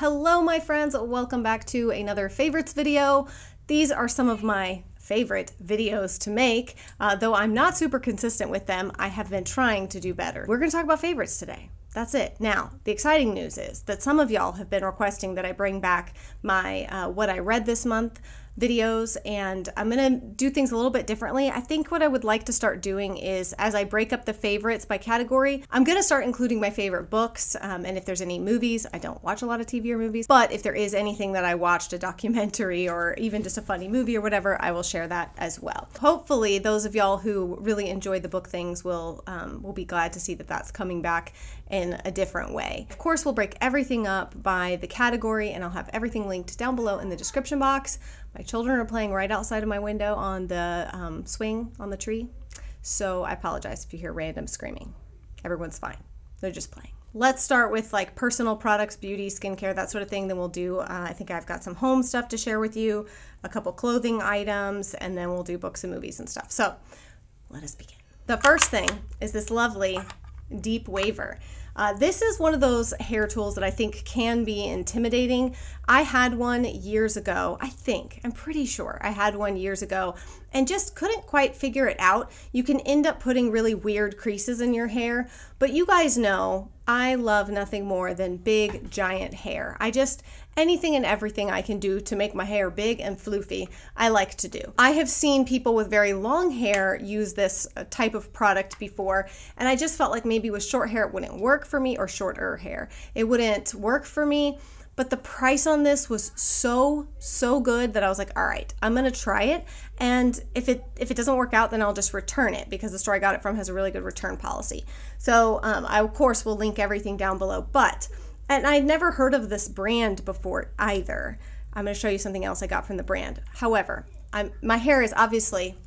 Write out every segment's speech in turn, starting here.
Hello, my friends. Welcome back to another favorites video. These are some of my favorite videos to make. Uh, though I'm not super consistent with them, I have been trying to do better. We're going to talk about favorites today. That's it. Now, the exciting news is that some of y'all have been requesting that I bring back my uh, what I read this month videos and I'm going to do things a little bit differently. I think what I would like to start doing is as I break up the favorites by category, I'm going to start including my favorite books um, and if there's any movies, I don't watch a lot of TV or movies, but if there is anything that I watched, a documentary or even just a funny movie or whatever, I will share that as well. Hopefully those of y'all who really enjoy the book things will, um, will be glad to see that that's coming back in a different way. Of course, we'll break everything up by the category and I'll have everything linked down below in the description box. My children are playing right outside of my window on the um, swing on the tree, so I apologize if you hear random screaming. Everyone's fine. They're just playing. Let's start with like personal products, beauty, skincare, that sort of thing. Then we'll do, uh, I think I've got some home stuff to share with you, a couple clothing items, and then we'll do books and movies and stuff. So let us begin. The first thing is this lovely deep waver. Uh, this is one of those hair tools that I think can be intimidating. I had one years ago, I think, I'm pretty sure I had one years ago and just couldn't quite figure it out. You can end up putting really weird creases in your hair, but you guys know I love nothing more than big, giant hair. I just, anything and everything I can do to make my hair big and floofy, I like to do. I have seen people with very long hair use this uh, type of product before, and I just felt like maybe with short hair it wouldn't work for me or shorter hair. It wouldn't work for me but the price on this was so so good that I was like, all right, I'm gonna try it, and if it if it doesn't work out, then I'll just return it because the store I got it from has a really good return policy. So um, I of course will link everything down below, but and I'd never heard of this brand before either. I'm gonna show you something else I got from the brand. However, I'm my hair is obviously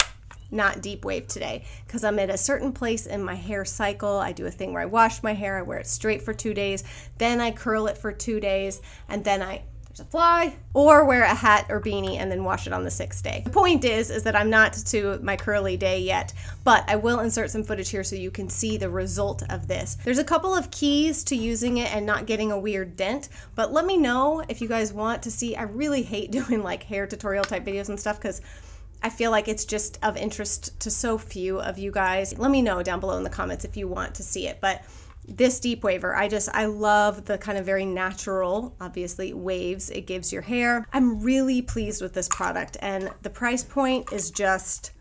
not deep wave today because I'm at a certain place in my hair cycle. I do a thing where I wash my hair, I wear it straight for two days, then I curl it for two days, and then I a fly, or wear a hat or beanie and then wash it on the sixth day. The point is, is that I'm not to my curly day yet, but I will insert some footage here so you can see the result of this. There's a couple of keys to using it and not getting a weird dent, but let me know if you guys want to see. I really hate doing like hair tutorial type videos and stuff because I feel like it's just of interest to so few of you guys. Let me know down below in the comments if you want to see it. But this deep waver, I just, I love the kind of very natural, obviously, waves it gives your hair. I'm really pleased with this product and the price point is just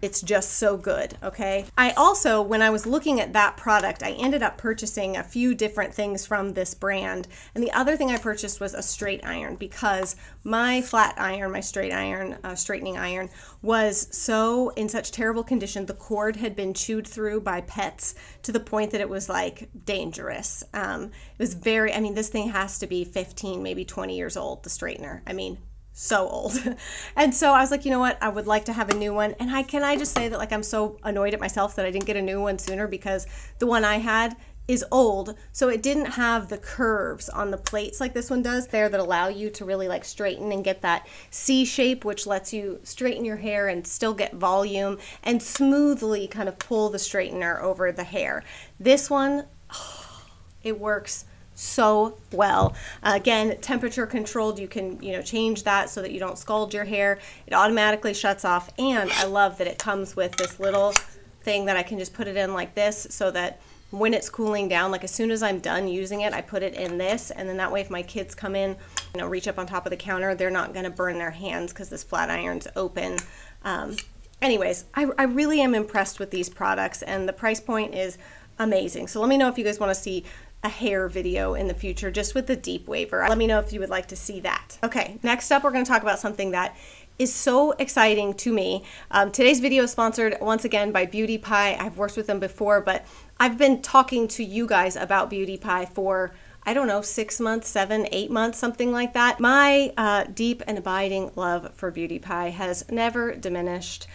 it's just so good, okay? I also, when I was looking at that product, I ended up purchasing a few different things from this brand. And the other thing I purchased was a straight iron because my flat iron, my straight iron, uh, straightening iron, was so in such terrible condition. The cord had been chewed through by pets to the point that it was like dangerous. Um, it was very, I mean, this thing has to be 15, maybe 20 years old, the straightener. I mean, so old. and so I was like, you know what? I would like to have a new one. And I can I just say that like I'm so annoyed at myself that I didn't get a new one sooner because the one I had is old, so it didn't have the curves on the plates like this one does there that allow you to really like straighten and get that C shape, which lets you straighten your hair and still get volume and smoothly kind of pull the straightener over the hair. This one, oh, it works so well. Uh, again, temperature controlled, you can, you know, change that so that you don't scald your hair. It automatically shuts off and I love that it comes with this little thing that I can just put it in like this so that when it's cooling down, like as soon as I'm done using it, I put it in this and then that way if my kids come in, you know, reach up on top of the counter, they're not gonna burn their hands because this flat iron's open. Um, anyways, I, I really am impressed with these products and the price point is amazing. So let me know if you guys wanna see a hair video in the future just with the deep waver. Let me know if you would like to see that. Okay, next up we're going to talk about something that is so exciting to me. Um, today's video is sponsored once again by Beauty Pie. I've worked with them before, but I've been talking to you guys about Beauty Pie for I don't know, six months, seven, eight months, something like that. My uh, deep and abiding love for Beauty Pie has never diminished.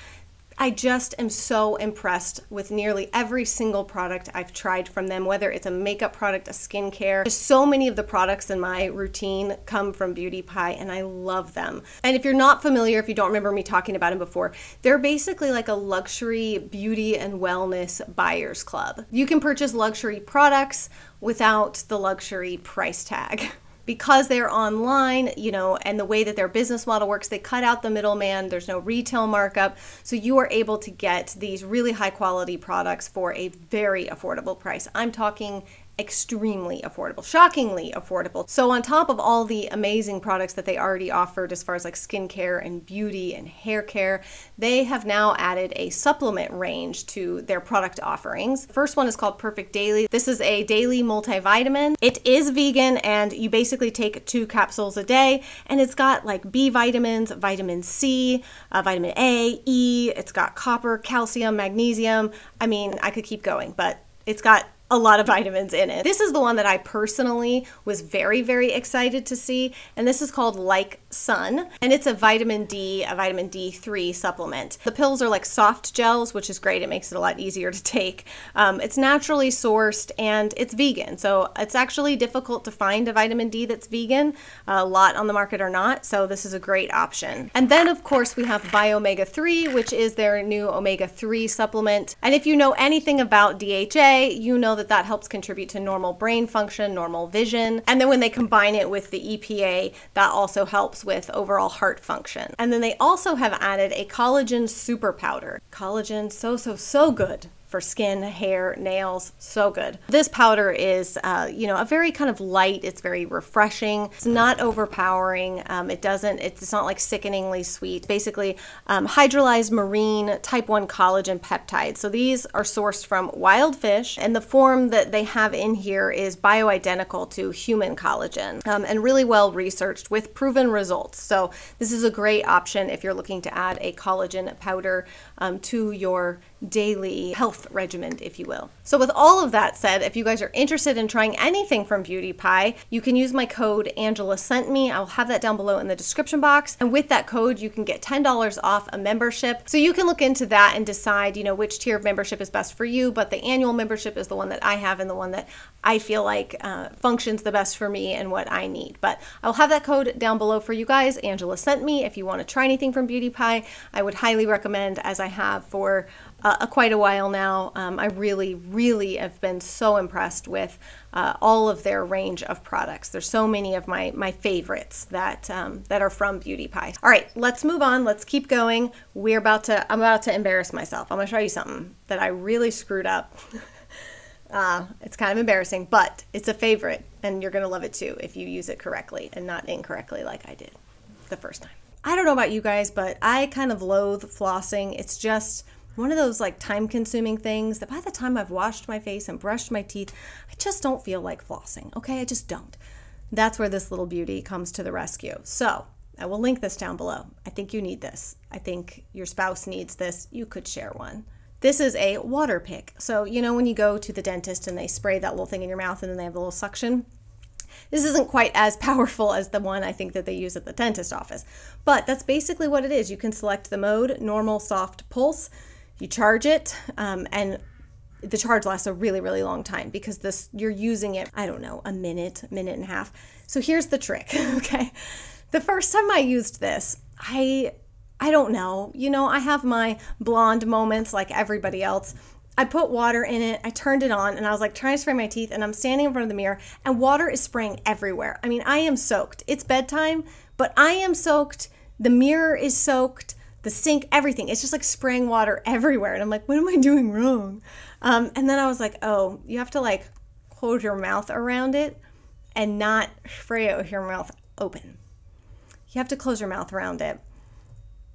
I just am so impressed with nearly every single product I've tried from them, whether it's a makeup product, a skincare. Just so many of the products in my routine come from Beauty Pie and I love them. And if you're not familiar, if you don't remember me talking about them before, they're basically like a luxury beauty and wellness buyers club. You can purchase luxury products without the luxury price tag. because they're online, you know, and the way that their business model works, they cut out the middleman. There's no retail markup. So you are able to get these really high quality products for a very affordable price. I'm talking extremely affordable, shockingly affordable. So, on top of all the amazing products that they already offered as far as like skincare and beauty and hair care, they have now added a supplement range to their product offerings. first one is called Perfect Daily. This is a daily multivitamin. It is vegan and you basically take two capsules a day, and it's got like B vitamins, vitamin C, uh, vitamin A, E, it's got copper, calcium, magnesium. I mean, I could keep going, but it's got a lot of vitamins in it. This is the one that I personally was very, very excited to see, and this is called Like Sun, and it's a vitamin D, a vitamin D3 supplement. The pills are like soft gels, which is great. It makes it a lot easier to take. Um, it's naturally sourced and it's vegan, so it's actually difficult to find a vitamin D that's vegan. A lot on the market are not, so this is a great option. And then, of course, we have Biomega 3, which is their new omega 3 supplement. And if you know anything about DHA, you know that that that helps contribute to normal brain function, normal vision. And then when they combine it with the EPA, that also helps with overall heart function. And then they also have added a collagen super powder. Collagen, so, so, so good for skin, hair, nails. So good. This powder is, uh, you know, a very kind of light. It's very refreshing. It's not overpowering. Um, it doesn't. It's not like sickeningly sweet. Basically, um, hydrolyzed marine type one collagen peptides. So these are sourced from wild fish, and the form that they have in here is bioidentical to human collagen, um, and really well researched with proven results. So this is a great option if you're looking to add a collagen powder um, to your daily health regimen, if you will. So, with all of that said, if you guys are interested in trying anything from Beauty Pie, you can use my code Angela Sent Me. I'll have that down below in the description box. And with that code, you can get $10 off a membership. So, you can look into that and decide, you know, which tier of membership is best for you. But the annual membership is the one that I have and the one that I feel like uh, functions the best for me and what I need. But I'll have that code down below for you guys. Angela Sent Me. If you want to try anything from Beauty Pie, I would highly recommend, as I have for uh, quite a while now. Um, I really, really have been so impressed with uh, all of their range of products. There's so many of my my favorites that um, that are from Beauty Pie. All right, let's move on. Let's keep going. We're about to. I'm about to embarrass myself. I'm gonna show you something that I really screwed up. uh, it's kind of embarrassing, but it's a favorite, and you're gonna love it too if you use it correctly and not incorrectly like I did the first time. I don't know about you guys, but I kind of loathe flossing. It's just one of those like time consuming things that by the time I've washed my face and brushed my teeth, I just don't feel like flossing. Okay, I just don't. That's where this little beauty comes to the rescue. So I will link this down below. I think you need this. I think your spouse needs this. You could share one. This is a water pick. So, you know, when you go to the dentist and they spray that little thing in your mouth and then they have a little suction? This isn't quite as powerful as the one I think that they use at the dentist office, but that's basically what it is. You can select the mode, normal, soft, pulse you charge it um, and the charge lasts a really really long time because this you're using it i don't know a minute minute and a half so here's the trick okay the first time i used this i i don't know you know i have my blonde moments like everybody else I put water in it. I turned it on and I was like trying to spray my teeth and I'm standing in front of the mirror and water is spraying everywhere. I mean, I am soaked. It's bedtime, but I am soaked. The mirror is soaked the sink, everything. It's just like spraying water everywhere. And I'm like, what am I doing wrong? Um, and then I was like, oh, you have to like close your mouth around it and not spray it with your mouth open. You have to close your mouth around it.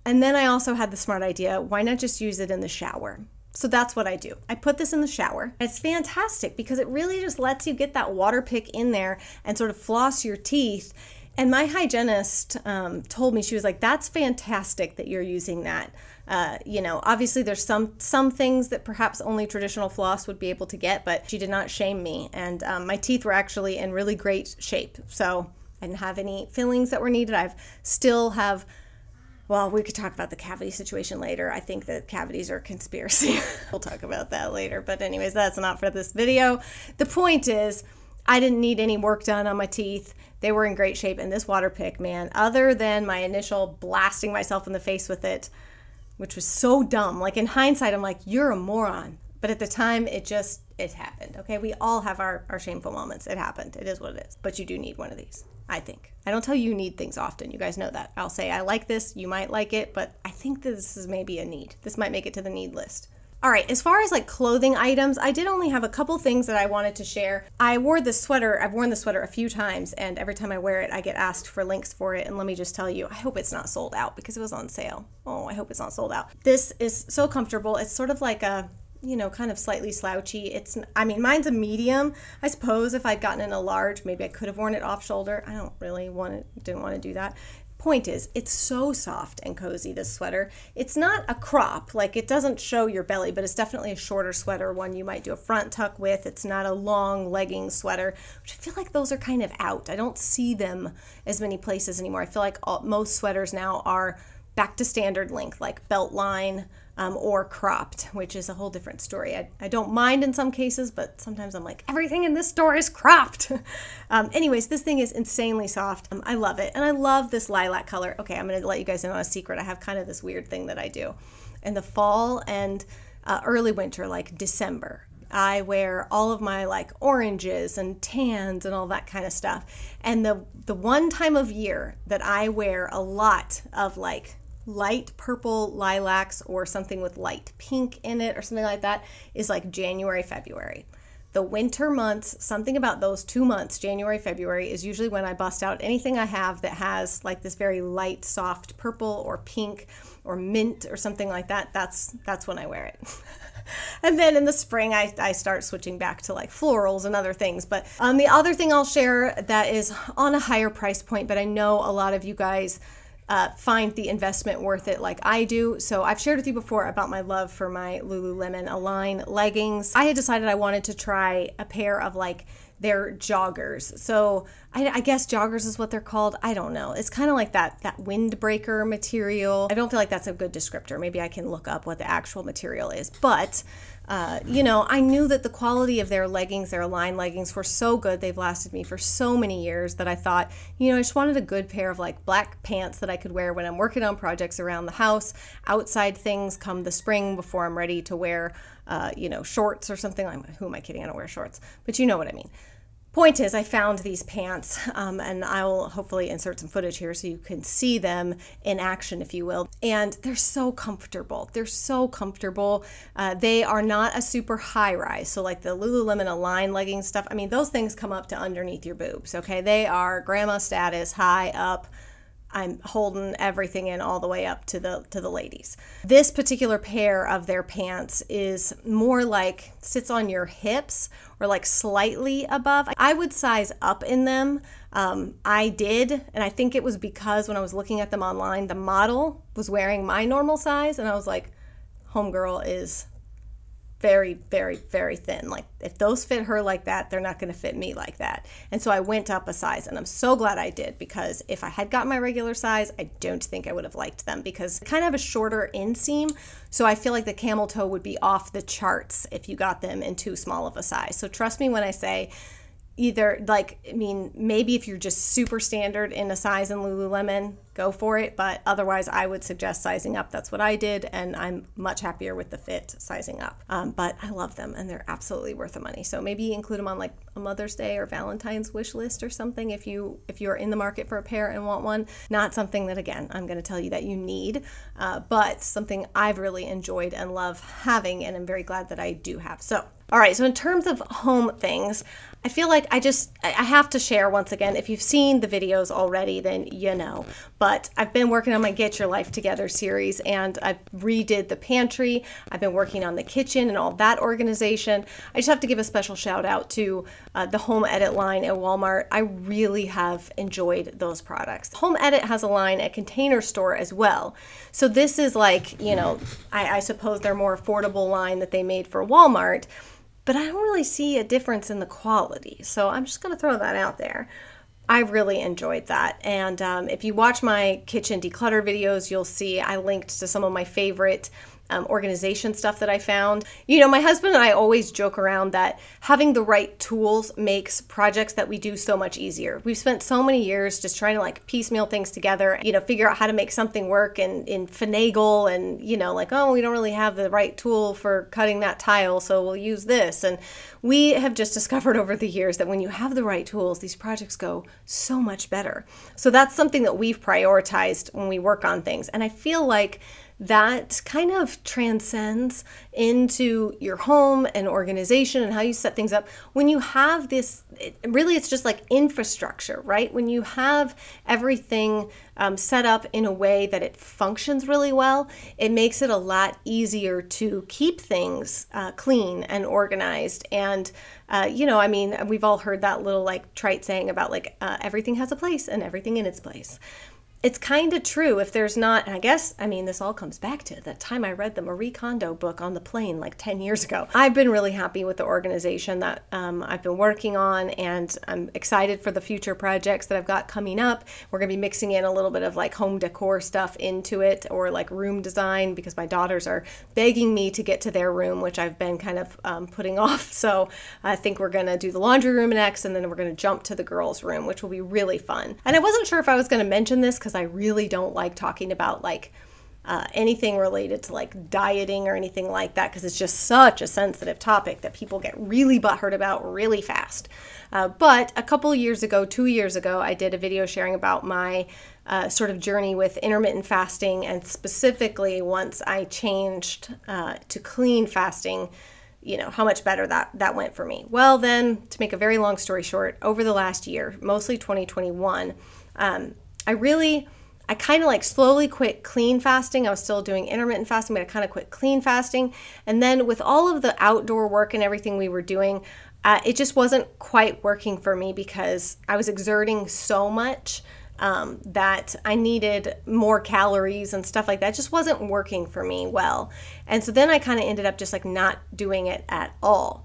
And then I also had the smart idea why not just use it in the shower? So that's what I do. I put this in the shower. It's fantastic because it really just lets you get that water pick in there and sort of floss your teeth and my hygienist um, told me she was like, "That's fantastic that you're using that." Uh, you know, obviously there's some some things that perhaps only traditional floss would be able to get, but she did not shame me, and um, my teeth were actually in really great shape. So I didn't have any fillings that were needed. I've still have. Well, we could talk about the cavity situation later. I think that cavities are a conspiracy. we'll talk about that later. But anyways, that's not for this video. The point is, I didn't need any work done on my teeth they were in great shape. And this water pick, man, other than my initial blasting myself in the face with it, which was so dumb. Like in hindsight, I'm like, you're a moron. But at the time, it just, it happened. Okay. We all have our, our shameful moments. It happened. It is what it is. But you do need one of these. I think. I don't tell you you need things often. You guys know that. I'll say I like this, you might like it, but I think this is maybe a need. This might make it to the need list. All right, as far as like clothing items, I did only have a couple things that I wanted to share. I wore this sweater, I've worn the sweater a few times, and every time I wear it, I get asked for links for it. And let me just tell you, I hope it's not sold out because it was on sale. Oh, I hope it's not sold out. This is so comfortable. It's sort of like a you know, kind of slightly slouchy. It's, I mean, mine's a medium. I suppose if I'd gotten in a large, maybe I could have worn it off shoulder. I don't really want to, didn't want to do that. Point is, it's so soft and cozy, this sweater. It's not a crop, like it doesn't show your belly, but it's definitely a shorter sweater, one you might do a front tuck with. It's not a long legging sweater, which I feel like those are kind of out. I don't see them as many places anymore. I feel like all, most sweaters now are back to standard length, like belt line, um, or cropped, which is a whole different story. I, I don't mind in some cases, but sometimes I'm like, everything in this store is cropped. um, anyways, this thing is insanely soft. Um, I love it. And I love this lilac color. Okay, I'm going to let you guys in on a secret. I have kind of this weird thing that I do. In the fall and uh, early winter, like December, I wear all of my like oranges and tans and all that kind of stuff. And the the one time of year that I wear a lot of like light purple lilacs or something with light pink in it or something like that is like January, February. The winter months, something about those two months, January, February, is usually when I bust out anything I have that has like this very light, soft purple or pink or mint or something like that. That's that's when I wear it. and then in the spring I, I start switching back to like florals and other things but um, the other thing i'll share that is on a higher price point but i know a lot of you guys uh, find the investment worth it like I do. So I've shared with you before about my love for my Lululemon Align leggings. I had decided I wanted to try a pair of like their joggers. So I, I, guess joggers is what they're called. I don't know. It's kind of like that that windbreaker material. I don't feel like that's a good descriptor. Maybe I can look up what the actual material is. But uh, you know, I knew that the quality of their leggings, their Align leggings, were so good. They've lasted me for so many years that I thought, you know, I just wanted a good pair of like black pants that I could wear when I'm working on projects around the house, outside things come the spring before I'm ready to wear, uh, you know, shorts or something. I'm, who am I kidding? I don't wear shorts, but you know what I mean point is, I found these pants, um, and I will hopefully insert some footage here so you can see them in action, if you will. And they're so comfortable. They're so comfortable. Uh, they are not a super high rise. So, like the Lululemon Align legging stuff, I mean, those things come up to underneath your boobs, okay? They are grandma status, high up I'm holding everything in all the way up to the to the ladies. This particular pair of their pants is more like sits on your hips or like slightly above. I would size up in them. Um, I did, and I think it was because when I was looking at them online, the model was wearing my normal size, and I was like, "Homegirl is very, very, very thin. Like if those fit her like that, they're not going to fit me like that. And so I went up a size, and I'm so glad I did because if I had gotten my regular size, I don't think I would have liked them because kind of a shorter inseam. So I feel like the camel toe would be off the charts if you got them in too small of a size. So trust me when I say either like I mean maybe if you're just super standard in a size in Lululemon, go for it, but otherwise I would suggest sizing up. That's what I did and I'm much happier with the fit sizing up. Um, but I love them and they're absolutely worth the money. So maybe include them on like a Mother's Day or Valentine's wish list or something if you if you're in the market for a pair and want one. Not something that again I'm going to tell you that you need, uh, but something I've really enjoyed and love having and I'm very glad that I do have. So all right, so in terms of home things, I feel like I just I have to share once again. If you've seen the videos already, then you know. But I've been working on my Get Your Life Together series, and I've redid the pantry. I've been working on the kitchen and all that organization. I just have to give a special shout out to uh, the Home Edit line at Walmart. I really have enjoyed those products. Home Edit has a line at Container Store as well. So this is like you know I, I suppose their more affordable line that they made for Walmart but I don't really see a difference in the quality. So I'm just going to throw that out there. I really enjoyed that. And um, if you watch my kitchen declutter videos, you'll see I linked to some of my favorite um, organization stuff that I found. You know, my husband and I always joke around that having the right tools makes projects that we do so much easier. We've spent so many years just trying to like piecemeal things together, you know, figure out how to make something work and in finagle and, you know, like, oh, we don't really have the right tool for cutting that tile, so we'll use this. And we have just discovered over the years that when you have the right tools, these projects go so much better. So that's something that we've prioritized when we work on things. And I feel like that kind of transcends into your home and organization and how you set things up. When you have this, it, really, it's just like infrastructure, right? When you have everything um, set up in a way that it functions really well, it makes it a lot easier to keep things uh, clean and organized. And, uh, you know, I mean, we've all heard that little like trite saying about like uh, everything has a place and everything in its place it's kind of true if there's not, and I guess, I mean, this all comes back to that time I read the Marie Kondo book on the plane like 10 years ago. I've been really happy with the organization that um, I've been working on, and I'm excited for the future projects that I've got coming up. We're going to be mixing in a little bit of like home decor stuff into it or like room design because my daughters are begging me to get to their room, which I've been kind of um, putting off. So I think we're going to do the laundry room next, and then we're going to jump to the girls' room, which will be really fun. And I wasn't sure if I was going to mention this because I really don't like talking about like uh, anything related to like dieting or anything like that because it's just such a sensitive topic that people get really butthurt about really fast. Uh, but a couple years ago, two years ago, I did a video sharing about my uh, sort of journey with intermittent fasting and specifically once I changed uh, to clean fasting you know how much better that that went for me well then to make a very long story short over the last year mostly 2021 um, i really I kind of like slowly quit clean fasting. I was still doing intermittent fasting, but I kind of quit clean fasting. And then with all of the outdoor work and everything we were doing, uh, it just wasn't quite working for me because I was exerting so much um, that I needed more calories and stuff like that. It just wasn't working for me well. And so then I kind of ended up just like not doing it at all.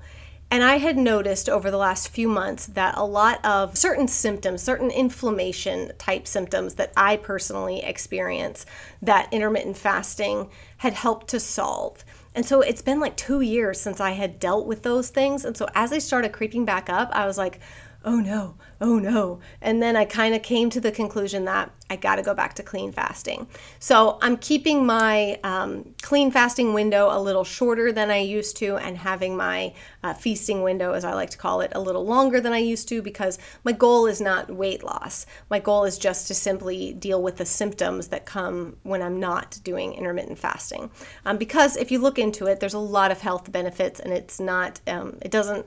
And I had noticed over the last few months that a lot of certain symptoms, certain inflammation type symptoms that I personally experience, that intermittent fasting had helped to solve. And so it's been like two years since I had dealt with those things. And so as they started creeping back up, I was like, oh no, oh no. And then I kind of came to the conclusion that I got to go back to clean fasting. So I'm keeping my um, clean fasting window a little shorter than I used to and having my uh, feasting window, as I like to call it, a little longer than I used to because my goal is not weight loss. My goal is just to simply deal with the symptoms that come when I'm not doing intermittent fasting. Um, because if you look into it, there's a lot of health benefits and it's not, um, it doesn't,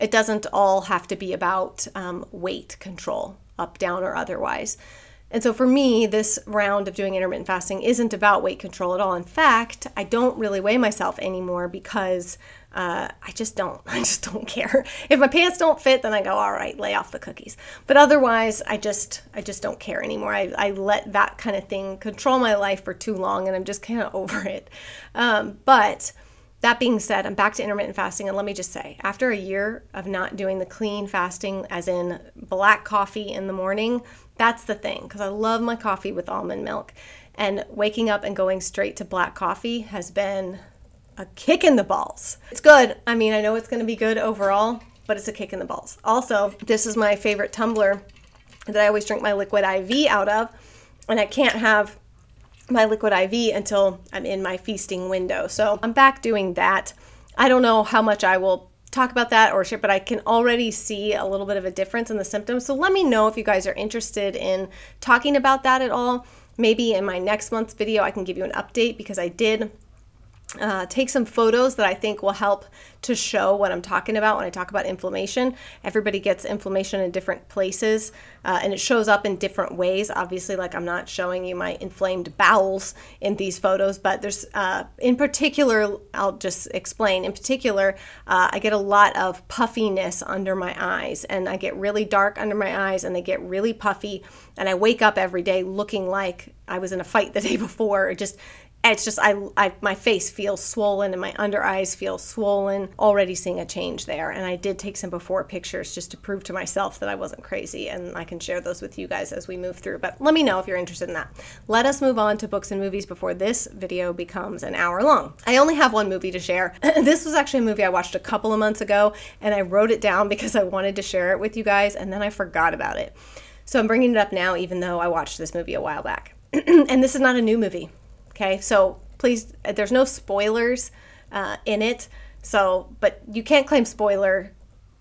it doesn't all have to be about um, weight control, up, down, or otherwise. And so for me, this round of doing intermittent fasting isn't about weight control at all. In fact, I don't really weigh myself anymore because uh, I just don't. I just don't care. If my pants don't fit, then I go, all right, lay off the cookies. But otherwise, I just, I just don't care anymore. I, I let that kind of thing control my life for too long, and I'm just kind of over it. Um, but that being said, I'm back to intermittent fasting, and let me just say, after a year of not doing the clean fasting, as in black coffee in the morning, that's the thing, because I love my coffee with almond milk. And waking up and going straight to black coffee has been a kick in the balls. It's good. I mean, I know it's going to be good overall, but it's a kick in the balls. Also, this is my favorite tumbler that I always drink my liquid IV out of, and I can't have my liquid IV until I'm in my feasting window. So I'm back doing that. I don't know how much I will talk about that or share, but I can already see a little bit of a difference in the symptoms. So let me know if you guys are interested in talking about that at all. Maybe in my next month's video, I can give you an update because I did uh, take some photos that I think will help to show what I'm talking about when I talk about inflammation. Everybody gets inflammation in different places uh, and it shows up in different ways. Obviously, like I'm not showing you my inflamed bowels in these photos, but there's, uh, in particular, I'll just explain. In particular, uh, I get a lot of puffiness under my eyes and I get really dark under my eyes and they get really puffy. And I wake up every day looking like I was in a fight the day before. Just it's just I, I my face feels swollen and my under eyes feel swollen already seeing a change there. And i did take some before pictures just to prove to myself that i wasn't crazy and i can share those with you guys as we move through. But let me know if you're interested in that. Let us move on to books and movies before this video becomes an hour long. I only have one movie to share. This was actually a movie i watched a couple of months ago and i wrote it down because i wanted to share it with you guys and then i forgot about it. So i'm bringing it up now even though i watched this movie a while back. And this is not a new movie Okay, so please, there's no spoilers uh, in it. So, but you can't claim spoiler,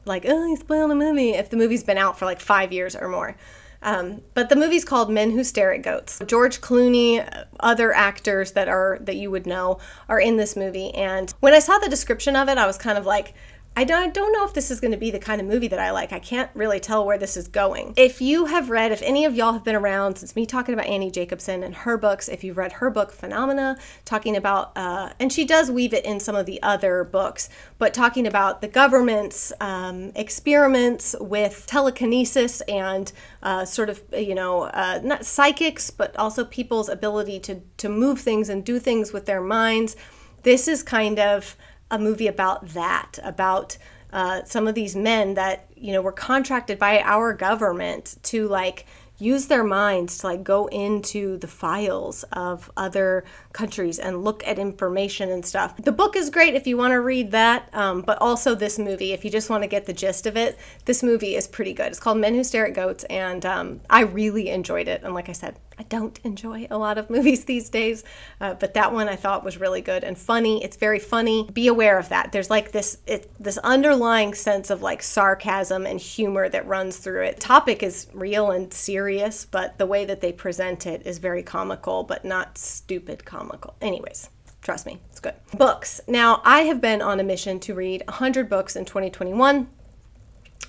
like, oh, you spoiled a movie if the movie's been out for like five years or more. Um, but the movie's called Men Who Stare at Goats. George Clooney, other actors that are that you would know are in this movie. And when I saw the description of it, I was kind of like, I don't, know if this is going to be the kind of movie that I like. I can't really tell where this is going. If you have read, if any of y'all have been around since me talking about Annie Jacobsen and her books, if you've read her book Phenomena, talking about, uh, and she does weave it in some of the other books, but talking about the government's um, experiments with telekinesis and uh, sort of, you know, uh, not psychics, but also people's ability to, to move things and do things with their minds. This is kind of a movie about that, about uh, some of these men that you know were contracted by our government to like use their minds to like go into the files of other countries and look at information and stuff. The book is great if you want to read that, um, but also this movie, if you just want to get the gist of it, this movie is pretty good. It's called Men Who Stare at Goats, and um, I really enjoyed it. And like I said, I don't enjoy a lot of movies these days, uh, but that one I thought was really good and funny. It's very funny. Be aware of that. There's like this it, this underlying sense of like sarcasm and humor that runs through it. The topic is real and serious, but the way that they present it is very comical, but not stupid comical. Anyways. Trust me, it's good. Books. Now, I have been on a mission to read 100 books in 2021.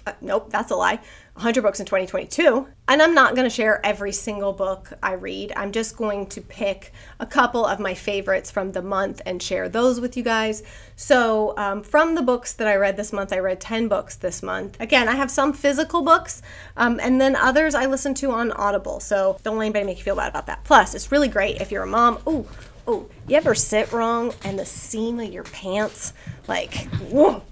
Uh, nope, that's a lie. 100 books in 2022. And I'm not going to share every single book I read. I'm just going to pick a couple of my favorites from the month and share those with you guys. So, um, from the books that I read this month, I read 10 books this month. Again, I have some physical books, um, and then others I listen to on Audible. So, don't let anybody make you feel bad about that. Plus, it's really great if you're a mom. Oh, oh, you ever sit wrong and the seam of your pants, like, whoa,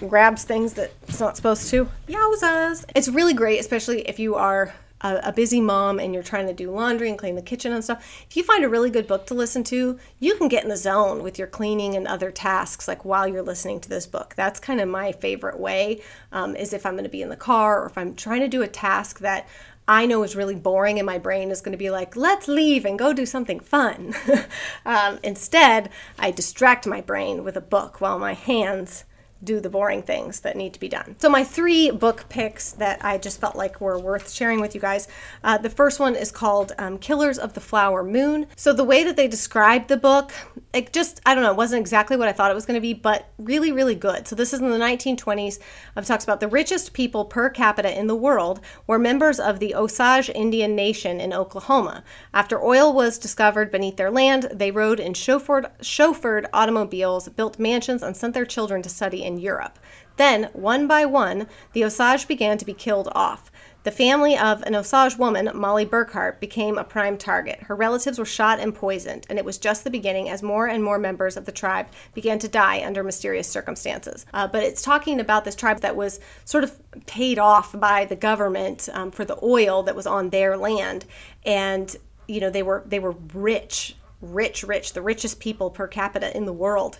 grabs things that it's not supposed to. Yowzas! It's really great, especially if you are a, a, busy mom and you're trying to do laundry and clean the kitchen and stuff. If you find a really good book to listen to, you can get in the zone with your cleaning and other tasks, like while you're listening to this book. That's kind of my favorite way. Um, is if I'm going to be in the car or if I'm trying to do a task that I know is really boring and my brain is going to be like, let's leave and go do something fun. um, instead, I distract my brain with a book while my hands do the boring things that need to be done. So my three book picks that I just felt like were worth sharing with you guys. Uh, the first one is called um, Killers of the Flower Moon. So the way that they described the book, it just, I don't know, it wasn't exactly what I thought it was going to be, but really, really good. So this is in the 1920s. It talks about the richest people per capita in the world were members of the Osage Indian Nation in Oklahoma. After oil was discovered beneath their land, they rode in chauffeured, chauffeured automobiles, built mansions, and sent their children to study in Europe. Then, one by one, the Osage began to be killed off. The family of an Osage woman, Mollie Burkhart, became a prime target. Her relatives were shot and poisoned, and it was just the beginning as more and more members of the tribe began to die under mysterious circumstances. Uh, but it's talking about this tribe that was sort of paid off by the government um, for the oil that was on their land, and you know they were they were rich, rich, rich, the richest people per capita in the world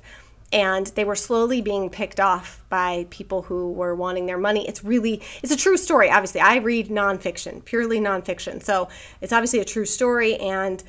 and they were slowly being picked off by people who were wanting their money. It's really it's a true story. Obviously, I read nonfiction, purely nonfiction, so it's obviously a true story. And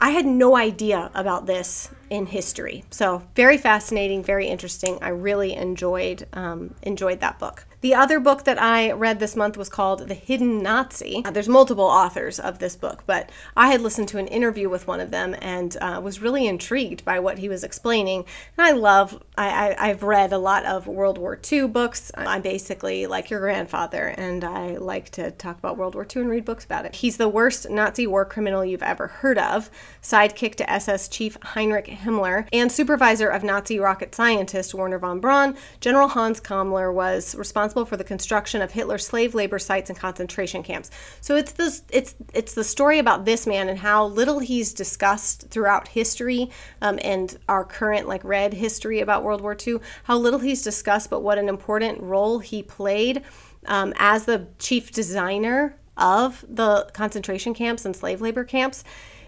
I had no idea about this in history, so very fascinating, very interesting. I really enjoyed um, enjoyed that book. The other book that I read this month was called The Hidden Nazi. Uh, there's multiple authors of this book, but I had listened to an interview with one of them and uh, was really intrigued by what he was explaining. And I love, I, I, have read a lot of World War II books. I'm basically like your grandfather, and I like to talk about World War II and read books about it. He's the worst Nazi war criminal you've ever heard of, sidekick to SS Chief Heinrich Himmler, and supervisor of Nazi rocket scientist Wernher von Braun. General Hans Kammler was responsible responsible for the construction of Hitler's slave labor sites and concentration camps. So it's this it's it's the story about this man and how little he's discussed throughout history um, and our current like read history about World War II. How little he's discussed, but what an important role he played um, as the chief designer of the concentration camps and slave labor camps.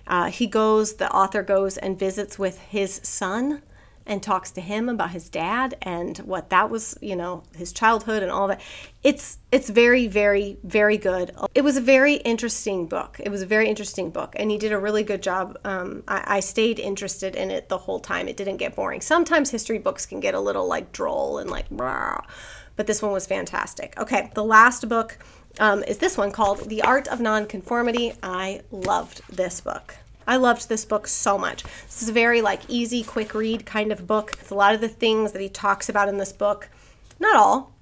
Uh, he goes, the author goes and visits with his son and talks to him about his dad and what that was, you know, his childhood and all that. It's it's very very very good. It was a very interesting book. It was a very interesting book, and he did a really good job. Um, I, I, stayed interested in it the whole time. It didn't get boring. Sometimes history books can get a little like droll and like, but this one was fantastic. Okay, the last book um, is this one called The Art of Nonconformity. I loved this book. I loved this book so much. This is a very like easy, quick read kind of book. It's a lot of the things that he talks about in this book, not all,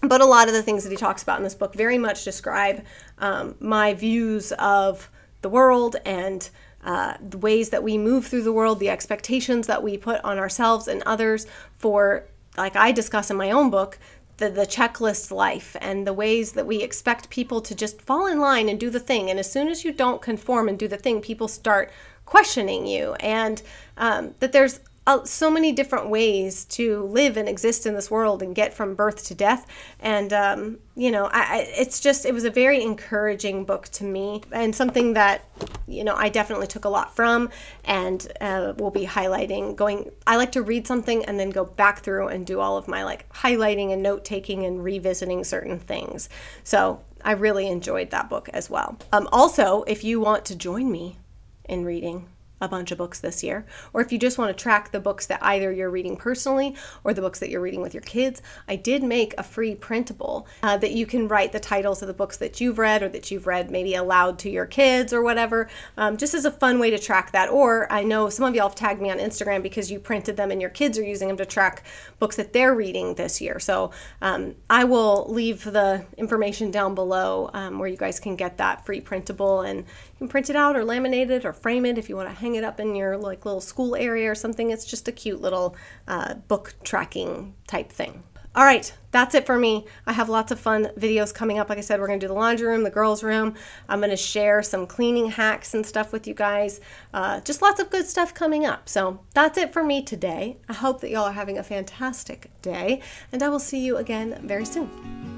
but a lot of the things that he talks about in this book very much describe um, my views of the world and uh, the ways that we move through the world, the expectations that we put on ourselves and others for, like I discuss in my own book, the, the checklist life and the ways that we expect people to just fall in line and do the thing. And as soon as you don't conform and do the thing, people start questioning you. And um, that there's uh, so many different ways to live and exist in this world and get from birth to death. And, um, you know, I, I, it's just, it was a very encouraging book to me and something that, you know, I definitely took a lot from and uh, will be highlighting. Going, I like to read something and then go back through and do all of my like highlighting and note taking and revisiting certain things. So I really enjoyed that book as well. Um, also, if you want to join me in reading, a bunch of books this year, or if you just want to track the books that either you're reading personally or the books that you're reading with your kids, I did make a free printable uh, that you can write the titles of the books that you've read or that you've read maybe aloud to your kids or whatever, um, just as a fun way to track that. Or I know some of y'all have tagged me on Instagram because you printed them and your kids are using them to track books that they're reading this year. So um, I will leave the information down below um, where you guys can get that free printable and you can print it out or laminate it or frame it if you want to hang hang it up in your like little school area or something. It's just a cute little uh, book tracking type thing. All right, that's it for me. I have lots of fun videos coming up. Like I said, we're going to do the laundry room, the girls' room. I'm going to share some cleaning hacks and stuff with you guys. Uh, just lots of good stuff coming up. So that's it for me today. I hope that y'all are having a fantastic day, and I will see you again very soon.